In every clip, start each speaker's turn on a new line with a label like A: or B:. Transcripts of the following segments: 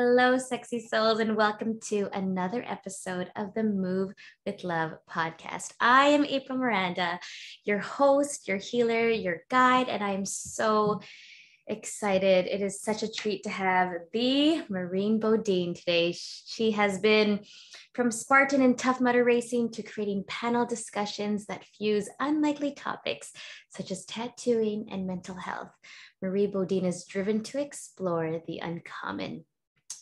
A: Hello, sexy souls, and welcome to another episode of the Move with Love podcast. I am April Miranda, your host, your healer, your guide, and I am so excited. It is such a treat to have the Marie Bodine today. She has been from Spartan and Tough Mudder racing to creating panel discussions that fuse unlikely topics such as tattooing and mental health. Marie Bodine is driven to explore the uncommon.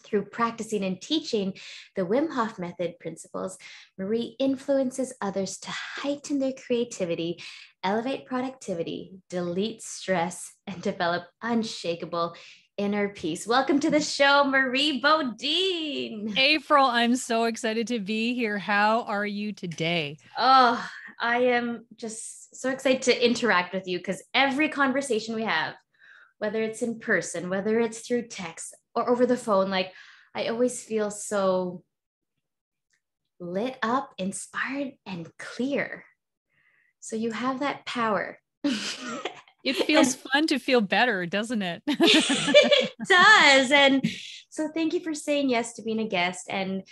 A: Through practicing and teaching the Wim Hof method principles, Marie influences others to heighten their creativity, elevate productivity, delete stress, and develop unshakable inner peace. Welcome to the show, Marie Bodine.
B: April, I'm so excited to be here. How are you today?
A: Oh, I am just so excited to interact with you because every conversation we have, whether it's in person, whether it's through text, or over the phone, like I always feel so lit up, inspired, and clear. So you have that power.
B: it feels and, fun to feel better, doesn't it?
A: it does. And so thank you for saying yes to being a guest. And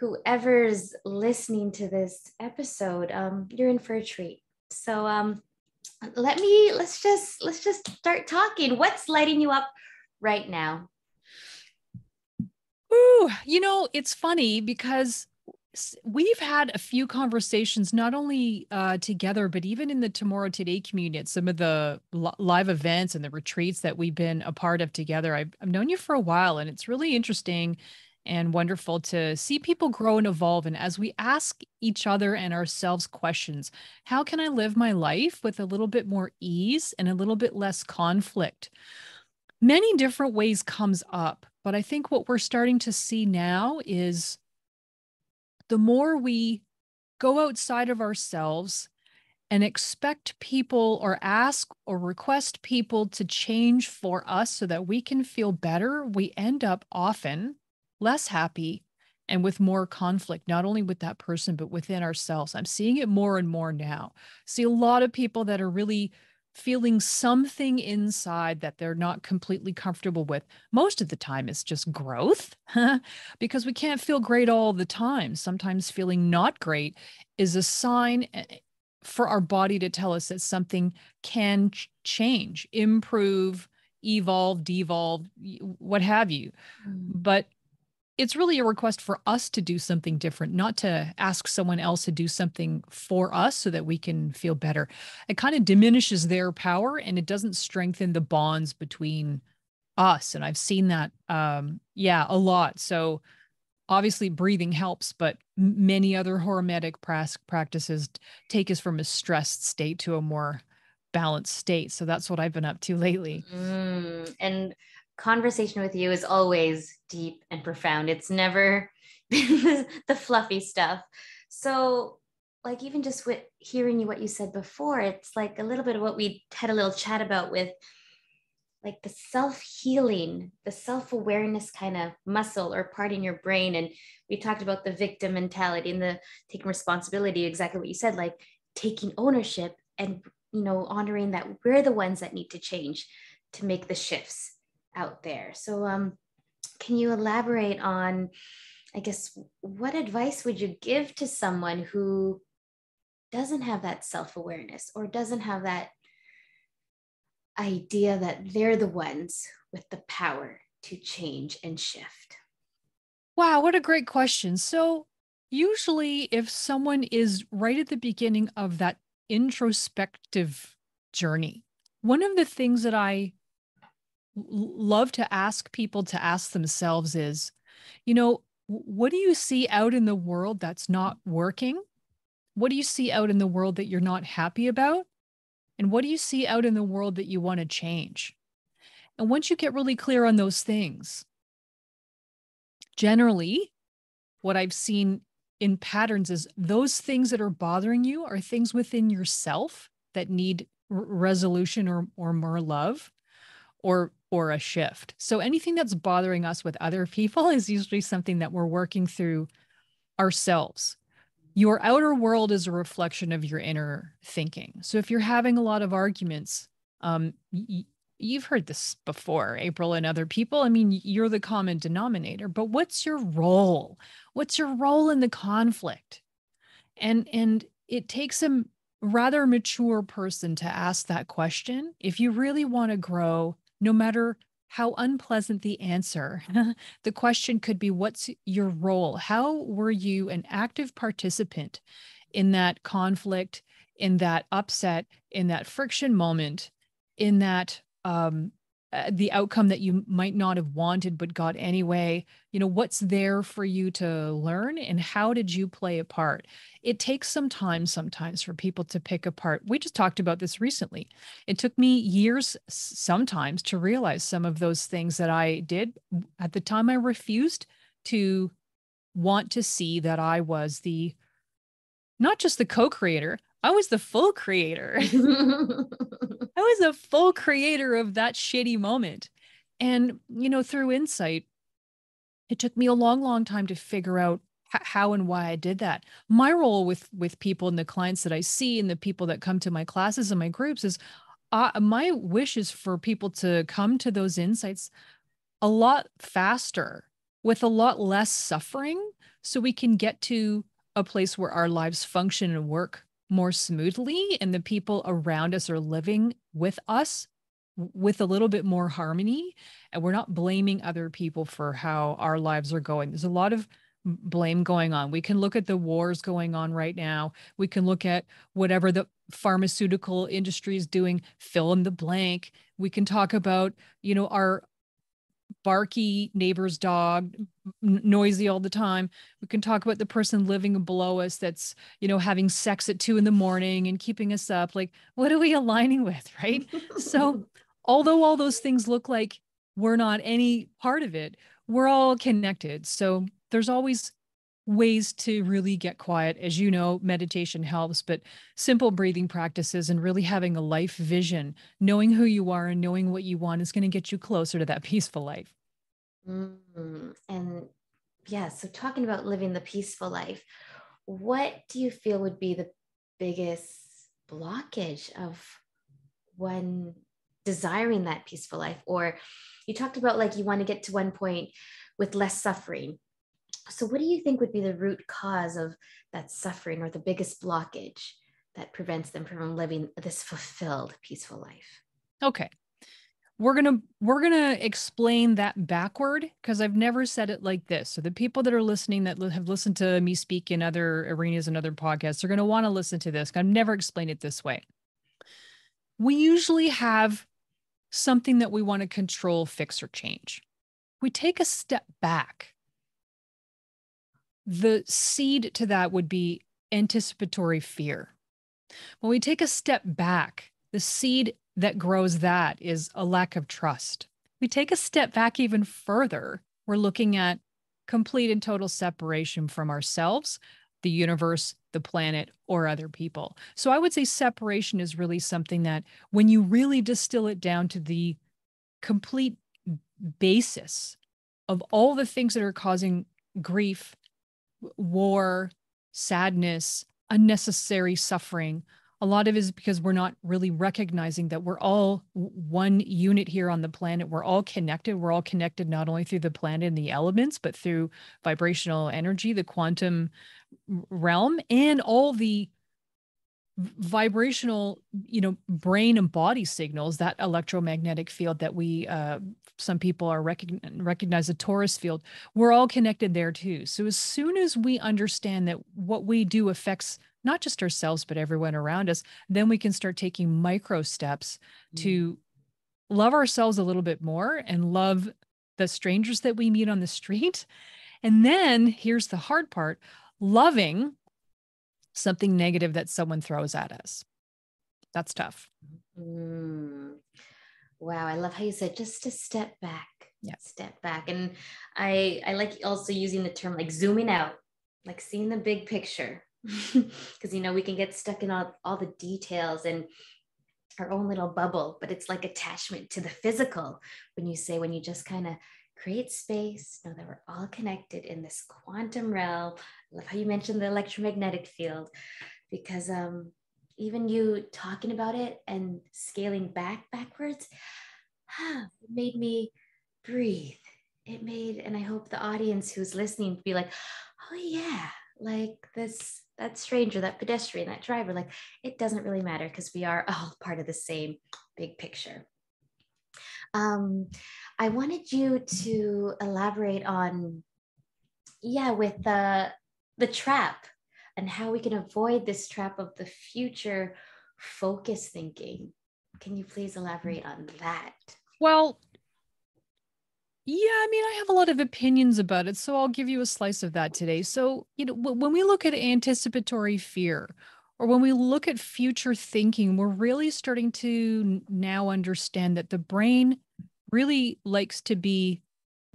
A: whoever's listening to this episode, um, you're in for a treat. So um, let me let's just let's just start talking. What's lighting you up right now?
B: Ooh, you know, it's funny because we've had a few conversations not only uh, together but even in the tomorrow today community at some of the live events and the retreats that we've been a part of together I've, I've known you for a while and it's really interesting and wonderful to see people grow and evolve and as we ask each other and ourselves questions how can i live my life with a little bit more ease and a little bit less conflict? Many different ways comes up but I think what we're starting to see now is the more we go outside of ourselves and expect people or ask or request people to change for us so that we can feel better, we end up often less happy and with more conflict, not only with that person, but within ourselves. I'm seeing it more and more now. See a lot of people that are really feeling something inside that they're not completely comfortable with. Most of the time, it's just growth because we can't feel great all the time. Sometimes feeling not great is a sign eh, for our body to tell us that something can ch- change, improve, evolve, devolve, what have you. Mm. But it's really a request for us to do something different, not to ask someone else to do something for us so that we can feel better. It kind of diminishes their power and it doesn't strengthen the bonds between us. And I've seen that, um, yeah, a lot. So obviously breathing helps, but many other hormetic practices take us from a stressed state to a more balanced state. So that's what I've been up to lately.
A: Mm, and conversation with you is always deep and profound. It's never the fluffy stuff. So, like, even just with hearing you what you said before, it's like a little bit of what we had a little chat about with like the self healing, the self awareness kind of muscle or part in your brain. And we talked about the victim mentality and the taking responsibility, exactly what you said, like taking ownership and, you know, honoring that we're the ones that need to change to make the shifts out there. So, um, can you elaborate on, I guess, what advice would you give to someone who doesn't have that self awareness or doesn't have that idea that they're the ones with the power to change and shift?
B: Wow, what a great question. So, usually, if someone is right at the beginning of that introspective journey, one of the things that I love to ask people to ask themselves is, you know, what do you see out in the world that's not working? What do you see out in the world that you're not happy about? And what do you see out in the world that you want to change? And once you get really clear on those things, generally, what I've seen in patterns is those things that are bothering you are things within yourself that need resolution or, or more love or or a shift. So anything that's bothering us with other people is usually something that we're working through ourselves. Your outer world is a reflection of your inner thinking. So if you're having a lot of arguments, um, y- you've heard this before, April and other people. I mean, you're the common denominator, but what's your role? What's your role in the conflict? And and it takes a rather mature person to ask that question. If you really want to grow, no matter how unpleasant the answer, the question could be what's your role? How were you an active participant in that conflict, in that upset, in that friction moment, in that um, uh, the outcome that you might not have wanted but got anyway. You know what's there for you to learn and how did you play a part? It takes some time sometimes for people to pick apart. We just talked about this recently. It took me years sometimes to realize some of those things that i did. At the time i refused to want to see that i was the not just the co-creator I was the full creator. I was a full creator of that shitty moment. And, you know, through insight, it took me a long, long time to figure out how and why I did that. My role with with people and the clients that I see and the people that come to my classes and my groups is uh, my wish is for people to come to those insights a lot faster with a lot less suffering so we can get to a place where our lives function and work more smoothly and the people around us are living with us with a little bit more harmony. And we're not blaming other people for how our lives are going. There's a lot of blame going on. We can look at the wars going on right now. We can look at whatever the pharmaceutical industry is doing fill in the blank. We can talk about you know our barky neighbor's dog noisy all the time. We can talk about the person living below us that's you know having sex at two in the morning and keeping us up. Like what are we aligning with right? So although all those things look like we're not any part of it we're all connected. So there's always ways to really get quiet. As you know meditation helps but simple breathing practices and really having a life vision knowing who you are and knowing what you want is going to get you closer to that peaceful life.
A: Mm-hmm. and yeah so talking about living the peaceful life what do you feel would be the biggest blockage of one desiring that peaceful life? Or you talked about like you want to get to one point with less suffering so, what do you think would be the root cause of that suffering or the biggest blockage that prevents them from living this fulfilled, peaceful life?
B: Okay. We're going to we're going to explain that backward because I've never said it like this. So the people that are listening that have listened to me speak in other arenas and other podcasts are going to want to listen to this. I've never explained it this way. We usually have something that we want to control, fix or change. We take a step back the seed to that would be anticipatory fear. When we take a step back, the seed that grows that is a lack of trust. We take a step back even further, we're looking at complete and total separation from ourselves, the universe, the planet, or other people. So I would say separation is really something that when you really distill it down to the complete basis of all the things that are causing grief war, sadness, unnecessary suffering. A lot of it is because we're not really recognizing that we're all one unit here on the planet. We're all connected. We're all connected not only through the planet and the elements, but through vibrational energy, the quantum realm, and all the vibrational you know brain and body signals that electromagnetic field that we uh, some people are recognize, recognize the torus field we're all connected there too so as soon as we understand that what we do affects not just ourselves but everyone around us then we can start taking micro steps mm. to love ourselves a little bit more and love the strangers that we meet on the street and then here's the hard part loving something negative that someone throws at us. That's tough.
A: Mm. Wow, I love how you said just to step back.
B: Yeah.
A: Step back. And I I like also using the term like zooming out, like seeing the big picture. Because you know, we can get stuck in all, all the details and our own little bubble, but it's like attachment to the physical when you say when you just kind of create space, know that we're all connected in this quantum realm. I love how you mentioned the electromagnetic field because um, even you talking about it and scaling back backwards, it made me breathe. It made, and I hope the audience who's listening be like, oh yeah, like this that stranger, that pedestrian, that driver, like it doesn't really matter because we are all part of the same big picture. Um, I wanted you to elaborate on, yeah, with the the trap and how we can avoid this trap of the future focus thinking. Can you please elaborate on that?
B: Well, yeah, I mean, I have a lot of opinions about it, so I'll give you a slice of that today. So, you know, when we look at anticipatory fear or when we look at future thinking, we're really starting to now understand that the brain really likes to be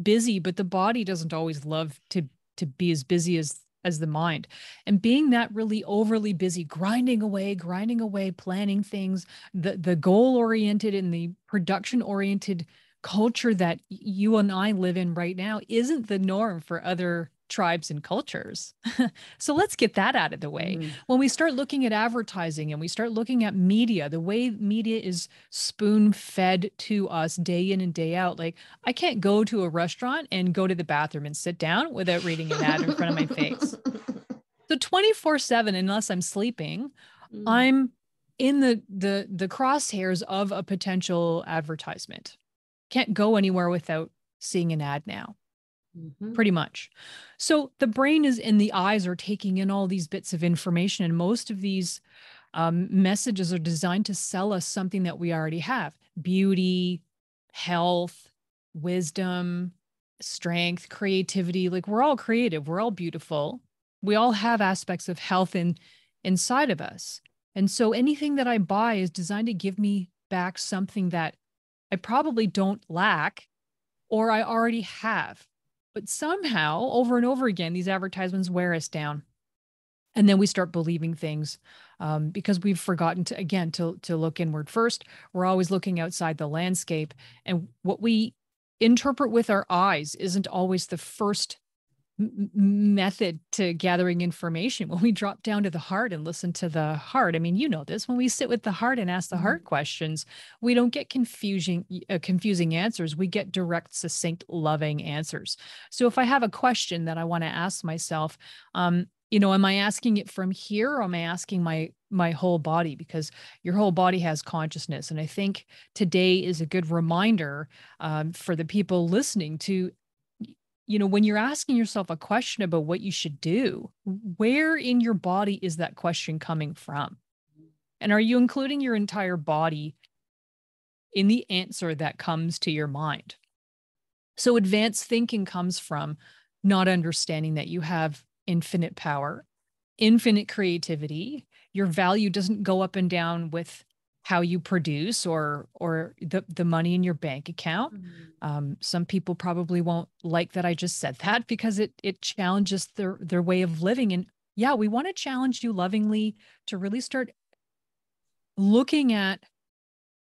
B: busy, but the body doesn't always love to to be as busy as as the mind. And being that really overly busy, grinding away, grinding away, planning things, the the goal oriented and the production oriented culture that you and I live in right now isn't the norm for other tribes and cultures. so let's get that out of the way. Mm. When we start looking at advertising and we start looking at media, the way media is spoon fed to us day in and day out, like I can't go to a restaurant and go to the bathroom and sit down without reading an ad in front of my face. So 24 7, unless I'm sleeping, mm. I'm in the the the crosshairs of a potential advertisement can't go anywhere without seeing an ad now. Mm-hmm. Pretty much. So the brain is and the eyes are taking in all these bits of information, and most of these um, messages are designed to sell us something that we already have beauty, health, wisdom, strength, creativity. Like we're all creative, we're all beautiful. We all have aspects of health in, inside of us. And so anything that I buy is designed to give me back something that I probably don't lack or I already have. But somehow, over and over again, these advertisements wear us down. And then we start believing things um, because we've forgotten to, again, to, to look inward first. We're always looking outside the landscape. And what we interpret with our eyes isn't always the first method to gathering information. When we drop down to the heart and listen to the heart i mean you know this when we sit with the heart and ask the mm-hmm. heart questions we don't get confusing uh, confusing answers. We get direct succinct loving answers. So if i have a question that i want to ask myself um you know am i asking it from here or am i asking my my whole body? Because your whole body has consciousness. And i think today is a good reminder um, for the people listening to you know, when you're asking yourself a question about what you should do, where in your body is that question coming from? And are you including your entire body in the answer that comes to your mind? So, advanced thinking comes from not understanding that you have infinite power, infinite creativity. Your value doesn't go up and down with how you produce or or the the money in your bank account. Mm-hmm. Um, some people probably won't like that I just said that because it it challenges their their way of living. And yeah, we want to challenge you lovingly to really start looking at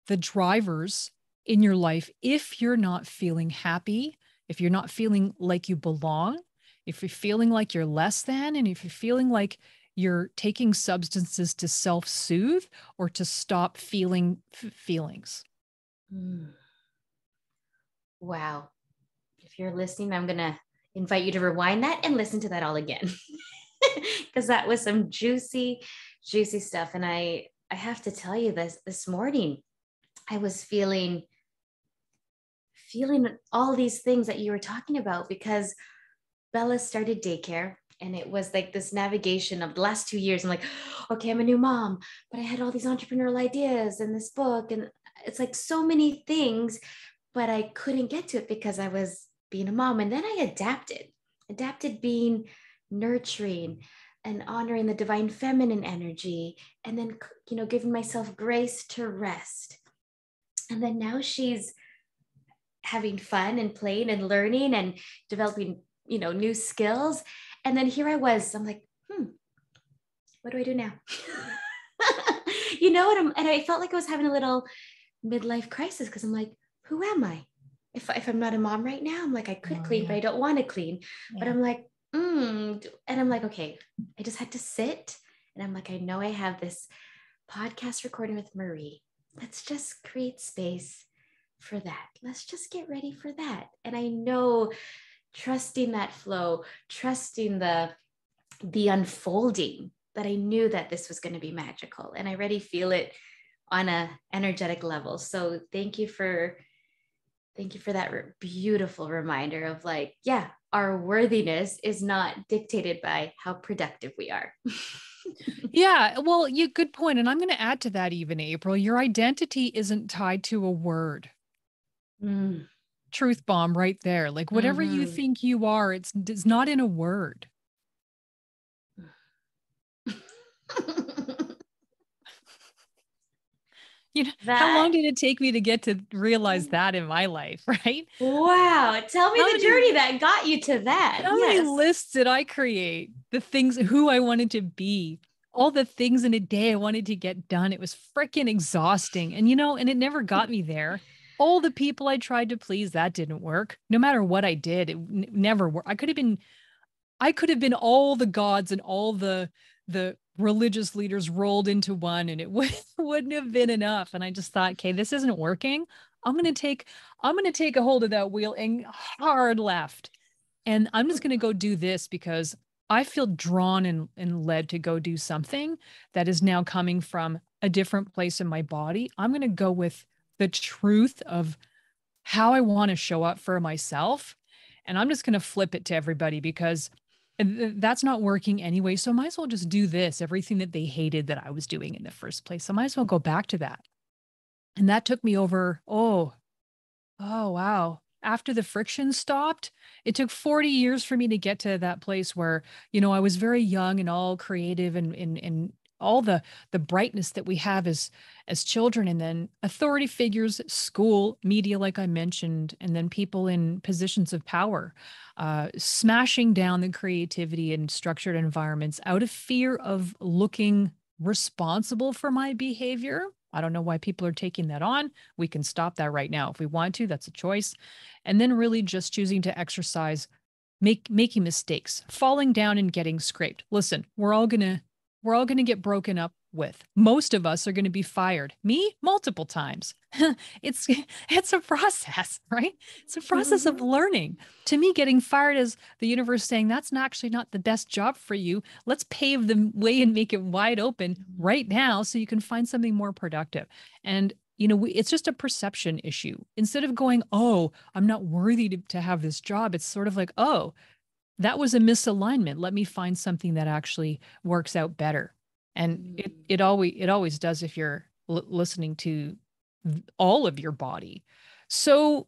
B: the drivers in your life if you're not feeling happy, if you're not feeling like you belong, if you're feeling like you're less than, and if you're feeling like you're taking substances to self soothe or to stop feeling f- feelings. Mm.
A: Wow. If you're listening, I'm going to invite you to rewind that and listen to that all again. Because that was some juicy, juicy stuff. And I, I have to tell you this this morning, I was feeling feeling all these things that you were talking about because Bella started daycare and it was like this navigation of the last two years. I'm like, okay, I'm a new mom, but I had all these entrepreneurial ideas and this book, and it's like so many things, but I couldn't get to it because I was being a mom. And then I adapted, adapted being nurturing and honoring the divine feminine energy, and then, you know, giving myself grace to rest. And then now she's having fun and playing and learning and developing, you know, new skills and then here I was, I'm like, hmm, what do I do now? you know what? I'm, and I felt like I was having a little midlife crisis because I'm like, who am I? If, if I'm not a mom right now, I'm like, I could oh, clean, yeah. but I don't want to clean. Yeah. But I'm like, mm. and I'm like, okay, I just had to sit. And I'm like, I know I have this podcast recording with Marie. Let's just create space for that. Let's just get ready for that. And I know trusting that flow, trusting the the unfolding that I knew that this was going to be magical and I already feel it on a energetic level. So thank you for thank you for that re- beautiful reminder of like yeah, our worthiness is not dictated by how productive we are.
B: yeah, well, you good point and I'm going to add to that even April, your identity isn't tied to a word. Mm. Truth bomb right there. Like whatever mm-hmm. you think you are, it's it's not in a word. you know, that, how long did it take me to get to realize that in my life, right?
A: Wow. Tell me how the many, journey that got you to that.
B: How yes. many lists did I create? The things who I wanted to be, all the things in a day I wanted to get done. It was freaking exhausting. And you know, and it never got me there. All the people I tried to please, that didn't work. No matter what I did, it n- never worked. I could have been I could have been all the gods and all the the religious leaders rolled into one and it would, wouldn't have been enough and i just thought okay this isn't working i'm going to take i'm to take a hold of that wheel and hard left and i'm just going to go do this because i feel drawn and, and led to go do something that is now coming from a different place in my body i'm going to go with the truth of how i want to show up for myself and i'm just going to flip it to everybody because that's not working anyway. So I might as well just do this, everything that they hated that I was doing in the first place. So I might as well go back to that. And that took me over, oh, oh, wow. After the friction stopped, it took 40 years for me to get to that place where, you know, I was very young and all creative and, and, and all the the brightness that we have as as children and then authority figures school media like i mentioned and then people in positions of power uh, smashing down the creativity in structured environments out of fear of looking responsible for my behavior I don't know why people are taking that on. We can stop that right now if we want to. That's a choice. And then really just choosing to exercise, make making mistakes, falling down and getting scraped. Listen, we're all going to we're all going to get broken up with. Most of us are going to be fired. Me, multiple times. it's it's a process, right? It's a process mm-hmm. of learning. To me, getting fired is the universe saying that's not actually not the best job for you. Let's pave the way and make it wide open mm-hmm. right now so you can find something more productive. And you know, we, it's just a perception issue. Instead of going, "Oh, I'm not worthy to, to have this job," it's sort of like, "Oh, that was a misalignment. Let me find something that actually works out better. And it mm. it always it always does if you're l- listening to all of your body. So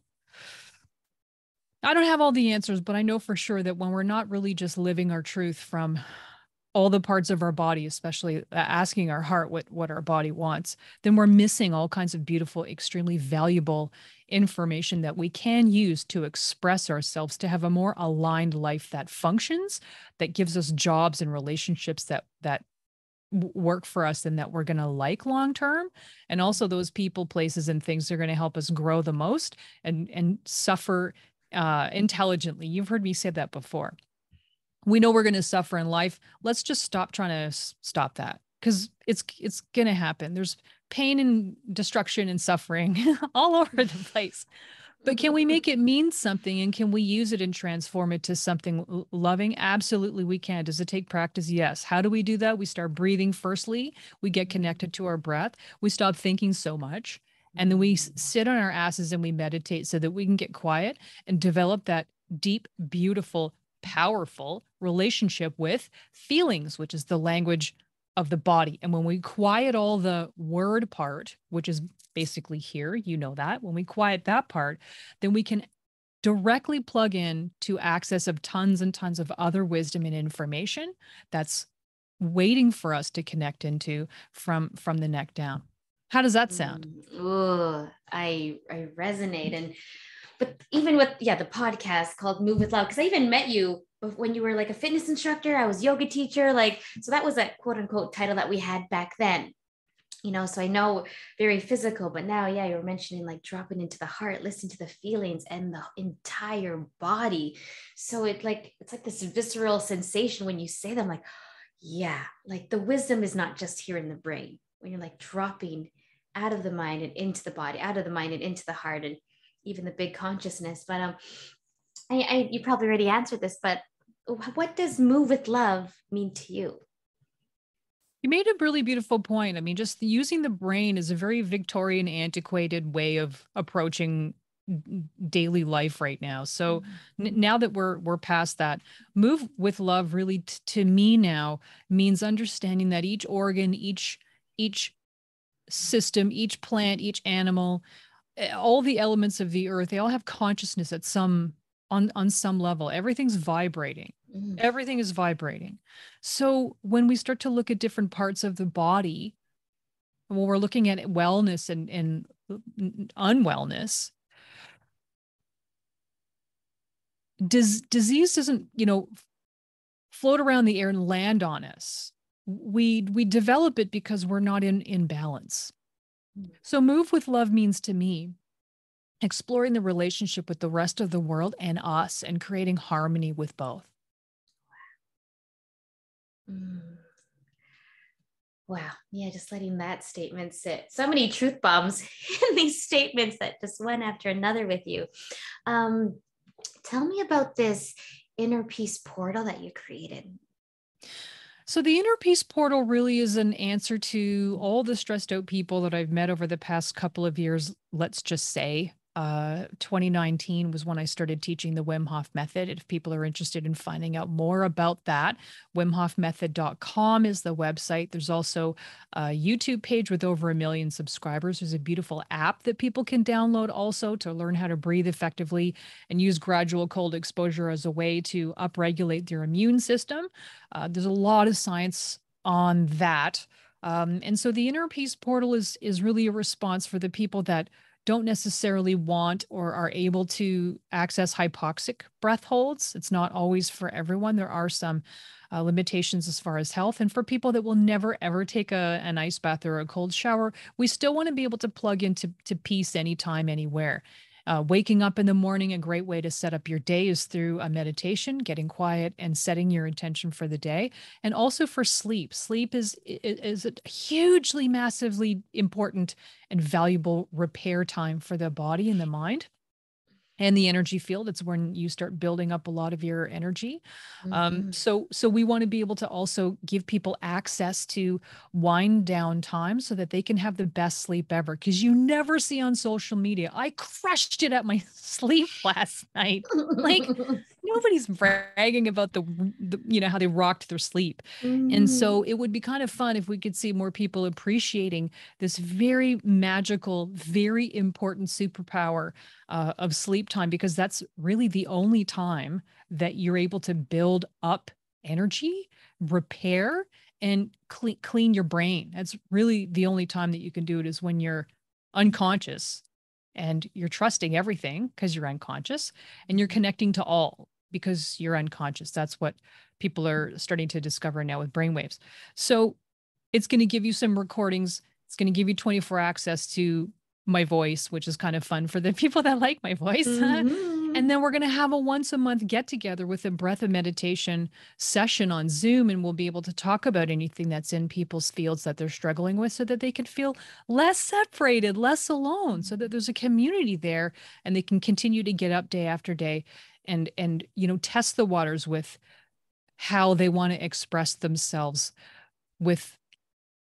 B: I don't have all the answers, but I know for sure that when we're not really just living our truth from all the parts of our body, especially asking our heart what what our body wants, then we're missing all kinds of beautiful, extremely valuable information that we can use to express ourselves to have a more aligned life that functions, that gives us jobs and relationships that that work for us and that we're going to like long term. And also those people places and things that are going to help us grow the most and and suffer uh, intelligently. You've heard me say that before we know we're going to suffer in life. Let's just stop trying to s- stop that because it's it's going to happen. There's pain and destruction and suffering all over the place. But can we mm-hmm. make it mean something and can we use it and transform it to something loving? Absolutely we can. Does it take practice? Yes. How do we do that? We start breathing firstly. We get connected to our breath. We stop thinking so much. And then we mm-hmm. sit on our asses and we meditate so that we can get quiet and develop that deep beautiful powerful relationship with feelings, which is the language of the body. And when we quiet all the word part, which is basically here, you know that, when we quiet that part, then we can directly plug in to access of tons and tons of other wisdom and information that's waiting for us to connect into from from the neck down. How does that sound?
A: Mm, oh, I I resonate and but even with yeah the podcast called move with love because i even met you when you were like a fitness instructor i was yoga teacher like so that was a quote unquote title that we had back then you know so i know very physical but now yeah you were mentioning like dropping into the heart listening to the feelings and the entire body. So it like it's like this visceral sensation when you say them like yeah like the wisdom is not just here in the brain. When you're like dropping out of the mind and into the body out of the mind and into the heart and even the big consciousness. But um, I, I you probably already answered this, but what does move with love mean to you?
B: You made a really beautiful point. I mean, just using the brain is a very Victorian, antiquated way of approaching daily life right now. So mm-hmm. n- now that we're we're past that, move with love really t- to me now means understanding that each organ, each each system, each plant, each animal, all the elements of the earth, they all have consciousness at some on on some level. Everything's vibrating. Mm. Everything is vibrating. So when we start to look at different parts of the body, when we're looking at wellness and, and unwellness, does disease doesn't, you know, float around the air and land on us. We we develop it because we're not in in balance. Mm. So move with love means to me exploring the relationship with the rest of the world and us and creating harmony with both.
A: Mm. Wow. Yeah, just letting that statement sit. So many truth bombs in these statements that just one after another with you. Um, tell me about this inner peace portal that you created.
B: So, the inner peace portal really is an answer to all the stressed out people that I've met over the past couple of years, let's just say uh, 2019 was when I started teaching the Wim Hof method. If people are interested in finding out more about that, wimhofmethod.com is the website. There's also a YouTube page with over a million subscribers. There's a beautiful app that people can download also to learn how to breathe effectively and use gradual cold exposure as a way to upregulate their immune system. Uh, there's a lot of science on that. Um, and so the inner peace portal is is really a response for the people that don't necessarily want or are able to access hypoxic breath holds. It's not always for everyone. There are some uh, limitations as far as health. And for people that will never ever take a, an ice bath or a cold shower, we still want to be able to plug into to peace anytime, anywhere. Uh, waking up in the morning, a great way to set up your day is through a meditation, getting quiet and setting your intention for the day. And also for sleep. Sleep is, is a hugely, massively important and valuable repair time for the body and the mind and the energy field it's when you start building up a lot of your energy um, mm-hmm. um, so so we want to be able to also give people access to wind down time so that they can have the best sleep ever because you never see on social media i crushed it at my sleep last night like nobody's bragging about the, the, you know how they rocked their sleep. Mm. and so it would be kind of fun if we could see more people appreciating this very magical very important superpower uh, of sleep time because that's really the only time that you're able to build up energy repair and clean, clean your brain. That's really the only time that you can do it is when you're unconscious and you're trusting everything because you're unconscious and you're connecting to all because you're unconscious. That's what people mm. are starting to discover now with brainwaves. So it's going to give you some recordings. It's going to give you 24 access to my voice, which is kind of fun for the people that like my voice. Mm-hmm. and then we're going to have a once a month get together with a breath of meditation session on Zoom. And we'll be able to talk about anything that's in people's fields that they're struggling with so that they can feel less separated, less alone, so that there's a community there and they can continue to get up day after day and and you know test the waters with how they want to express themselves with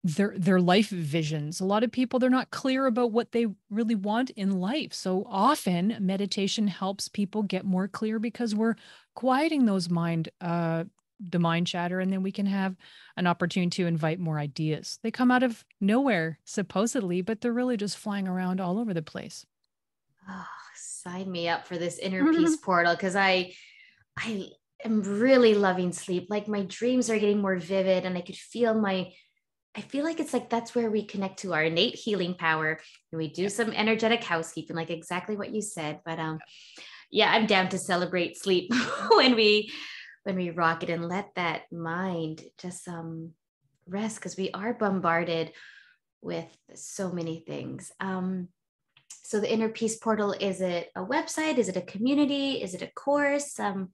B: their their life visions. A lot of people they're not clear about what they really want in life. So often meditation helps people get more clear because we're quieting those mind uh the mind chatter and then we can have an opportunity to invite more ideas. They come out of nowhere supposedly but they're really just flying around all over the place.
A: Oh, sign me up for this inner peace portal because I I am really loving sleep. Like my dreams are getting more vivid and I could feel my I feel like it's like that's where we connect to our innate healing power and we do some energetic housekeeping, like exactly what you said. But um yeah, I'm down to celebrate sleep when we when we rock it and let that mind just um rest because we are bombarded with so many things. Um so the inner peace portal is it a website is it a community is it a course um,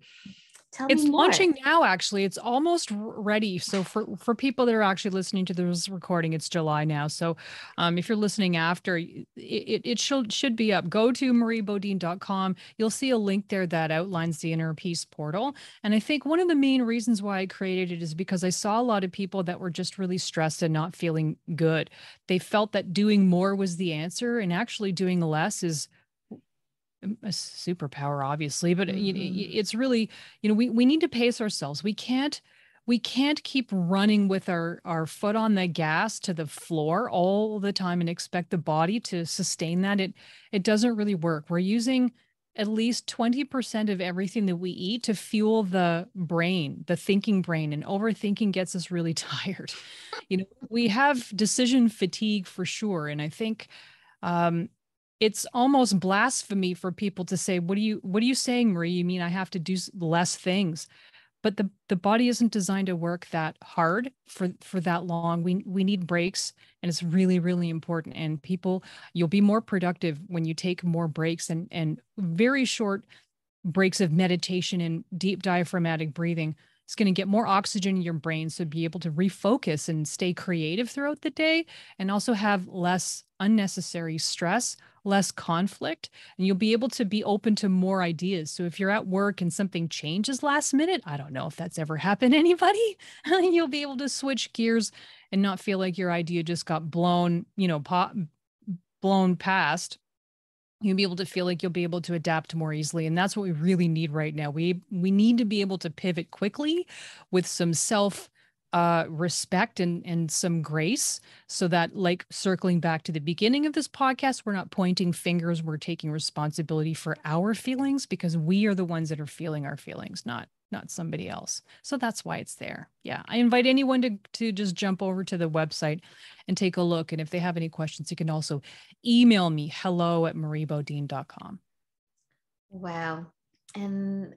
A: Tell
B: it's launching now actually. It's almost ready. So for for people that are actually listening to this recording it's july now. So um, if you're listening after it, it, it should should be up. Go to mariebodine.com you'll see a link there that outlines the inner peace portal. And i think one of the main reasons why i created it is because i saw a lot of people that were just really stressed and not feeling good. They felt that doing more was the answer and actually doing less is a superpower obviously but mm-hmm. it's really you know we we need to pace ourselves. We can't we can't keep running with our our foot on the gas to the floor all the time and expect the body to sustain that. It it doesn't really work. We're using at least 20% of everything that we eat to fuel the brain the thinking brain and overthinking gets us really tired. You know we have decision fatigue for sure and i think um, it's almost blasphemy for people to say what are you what are you saying marie? You mean i have to do less things. But the the body isn't designed to work that hard for for that long. We we need breaks and it's really really important. And people you'll be more productive when you take more breaks and and very short breaks of meditation and deep diaphragmatic breathing. It's going to get more oxygen in your brain so be able to refocus and stay creative throughout the day and also have less unnecessary stress less conflict and you'll be able to be open to more ideas. So if you're at work and something changes last minute, I don't know if that's ever happened anybody, you'll be able to switch gears and not feel like your idea just got blown, you know, pop, blown past you'll be able to feel like you'll be able to adapt more easily and that's what we really need right now we we need to be able to pivot quickly with some self uh, respect and and some grace so that like circling back to the beginning of this podcast we're not pointing fingers we're taking responsibility for our feelings because we are the ones that are feeling our feelings not not somebody else. So that's why it's there. Yeah i invite anyone to to just jump over to the website and take a look and if they have any questions you can also email me hello at mariebodine.com
A: wow. And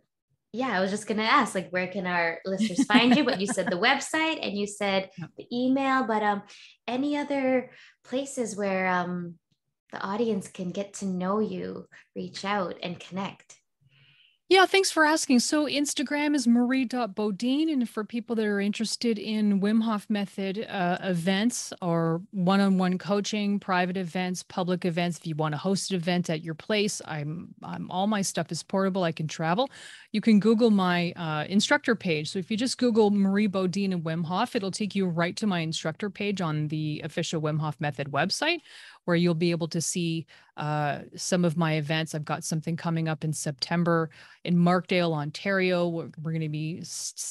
A: yeah, I was just gonna ask, like, where can our listeners find you? But you said the website and you said the email, but um, any other places where um the audience can get to know you, reach out and connect?
B: Yeah, thanks for asking. So Instagram is marie.bodine. And for people that are interested in Wim Hof method uh, events or one-on-one coaching, private events, public events, if you want to host an event at your place, I'm, I'm all my stuff is portable. I can travel. You can Google my uh, instructor page. So if you just Google Marie Bodine and Wim Hof, it'll take you right to my instructor page on the official Wim Hof method website where you'll be able to see uh, some of my events. I've got something coming up in September in Markdale, Ontario. We're, we're going to be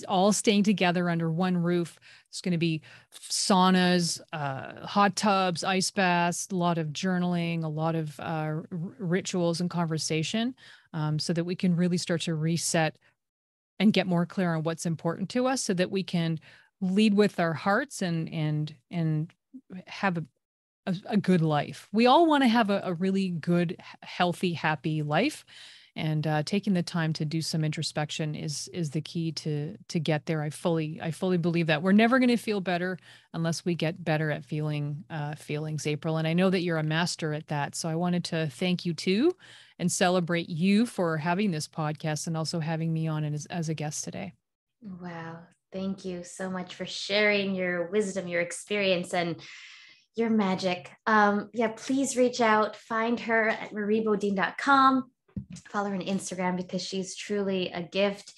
B: all staying together under one roof. It's going to be saunas, uh, hot tubs, ice baths, a lot of journaling, a lot of uh, rituals and conversation um, so that we can really start to reset and get more clear on what's important to us so that we can lead with our hearts and and and have a, a, a good life. We all want to have a, a, really good, healthy, happy life. And uh, taking the time to do some introspection is is the key to to get there. I fully I fully believe that we're never going to feel better unless we get better at feeling uh, feelings, April. And I know that you're a master at that. So I wanted to thank you too, and celebrate you for having this podcast and also having me on as, as a guest today.
A: Wow, thank you so much for sharing your wisdom, your experience, and your magic. Um, yeah, please reach out, find her at mariebodine.com, follow her on Instagram because she's truly a gift,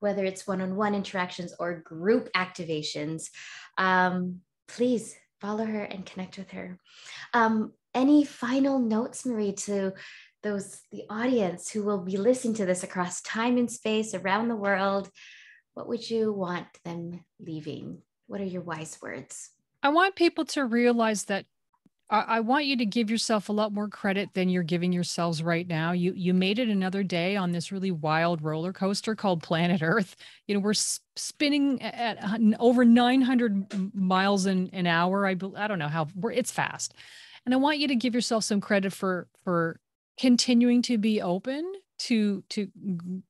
A: whether it's one on one interactions or group activations. Um, please follow her and connect with her. Um, any final notes, Marie, to those the audience who will be listening to this across time and space around the world? What would you want them leaving? What are your wise words?
B: I want people to realize that I, want you to give yourself a lot more credit than you're giving yourselves right now. You you made it another day on this really wild roller coaster called Planet Earth. You know, we're spinning at over 900 miles an, an hour. I I don't know how it's fast. And I want you to give yourself some credit for for continuing to be open to to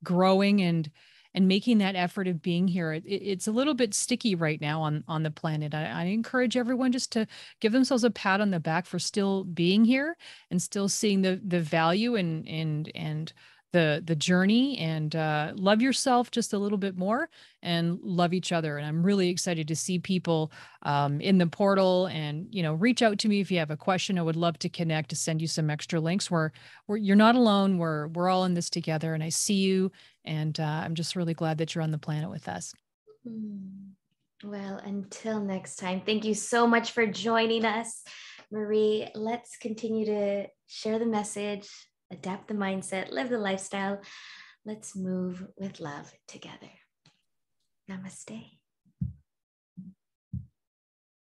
B: growing and and making that effort of being here it, it's a little bit sticky right now on on the planet. I, I, encourage everyone just to give themselves a pat on the back for still being here and still seeing the the value and and and the the journey and uh, love yourself just a little bit more and love each other. And i'm really excited to see people um, in the portal and you know reach out to me if you have a question. I would love to connect to send you some extra links. Where where you're not alone. We're we're all in this together and i see you and uh, i'm just really glad that you're on the planet with us.
A: Hmm. well until next time thank you so much for joining us. Marie let's continue to share the message adapt the mindset, live the lifestyle. Let's move with love together. Namaste.